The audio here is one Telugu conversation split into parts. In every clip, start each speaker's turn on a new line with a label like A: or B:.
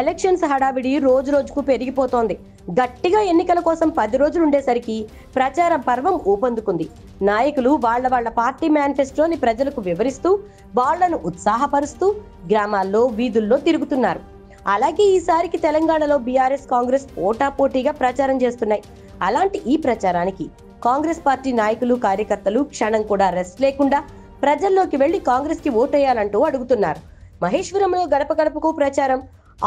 A: ఎలక్షన్స్ హడావిడి రోజు రోజుకు పెరిగిపోతోంది. గట్టిగా ఎన్నికల కోసం పది రోజులు ఉండేసరికి ప్రచార పర్వం ఊపందుకుంది. నాయకులు వాళ్ళ వాళ్ళ పార్టీ మేనిఫెస్టోని ప్రజలకు వివరిస్తూ వాళ్ళను ఉత్సాహపరుస్తూ గ్రామాల్లో వీధుల్లో తిరుగుతున్నారు. అలాగే ఈసారికి తెలంగాణలో బీఆర్ఎస్ కాంగ్రెస్ పోటాపోటీగా ప్రచారం చేస్తున్నాయి. అలాంటి ఈ ప్రచారానికి కాంగ్రెస్ పార్టీ నాయకులు కార్యకర్తలు క్షణం కూడా రెస్ట్ లేకుండా ప్రజల్లోకి వెళ్ళి కాంగ్రెస్కి ఓటేయాలంటూ అడుగుతున్నారు. మహేశ్వరంలో గడప గడపకు ప్రచారం.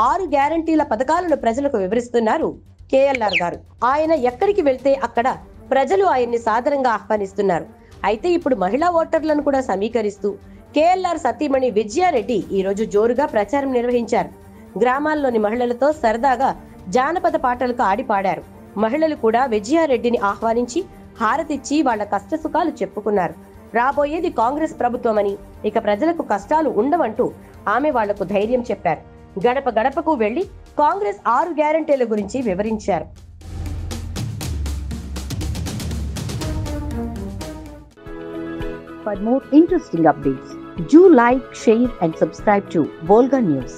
A: ఆరు గ్యారంటీల పథకాలను ప్రజలకు వివరిస్తున్నారు కేఎల్ఆర్ గారు. ఆయన ఎక్కడికి వెళ్తే అక్కడ ప్రజలు ఆయన్ని సాదరంగా ఆహ్వానిస్తున్నారు. అయితే ఇప్పుడు మహిళా ఓటర్లను కూడా సమీకరిస్తూ కేఎల్ఆర్ సతీమణి విజయారెడ్డి ఈ రోజు జోరుగా ప్రచారం నిర్వహించారు. గ్రామాల్లోని మహిళలతో సరదాగా జానపద పాటలకు ఆడి పాడారు. మహిళలు కూడా విజయారెడ్డిని ఆహ్వానించి హారతిచ్చి వాళ్ళ కష్టసుఖాలు చెప్పుకున్నారు. రాబోయేది కాంగ్రెస్ ప్రభుత్వమని ఇక ప్రజలకు కష్టాలు ఉండవంటూ ఆమె వాళ్ళకు ధైర్యం చెప్పారు. గడప గడపకు వెళ్ళి కాంగ్రెస్ ఆరు గ్యారంటీల గురించి వివరించారు. For more interesting updates, do like, share, and subscribe to Volga News.